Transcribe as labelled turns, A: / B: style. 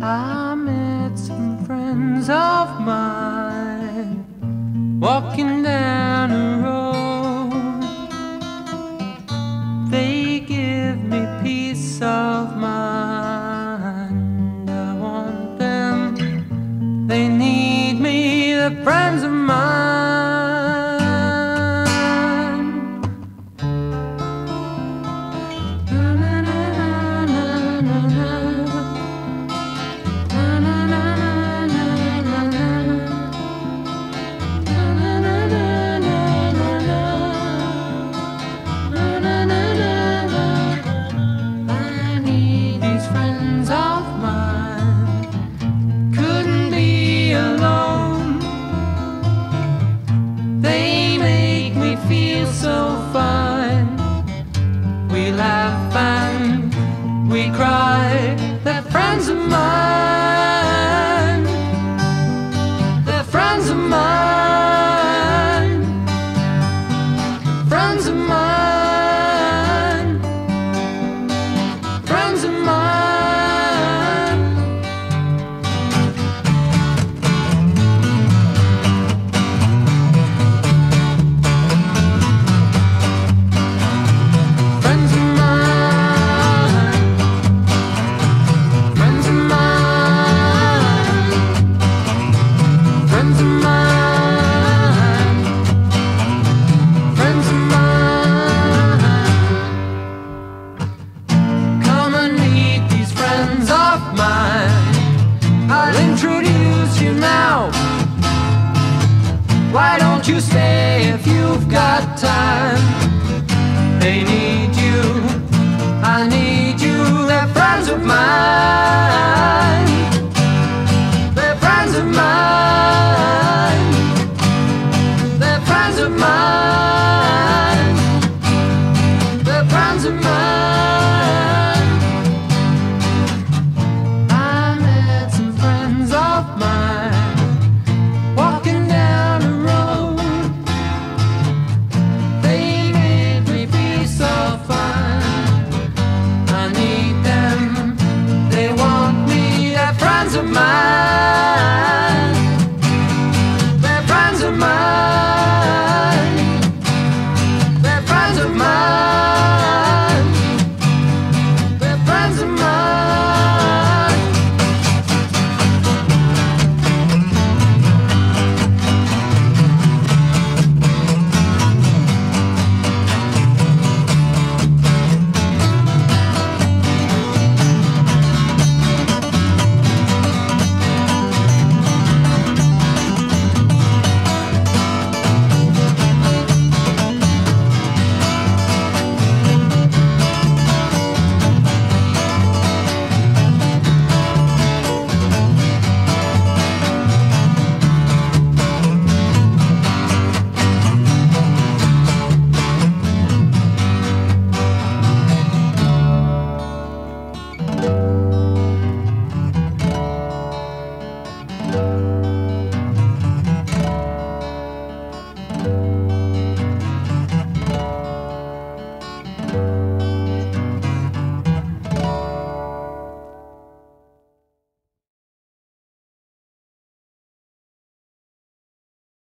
A: I met some friends of mine walking down a road. They give me peace of mind. I want them, they need me, the friends of mine. We cry. Why don't you stay if you've got time? They need you. I need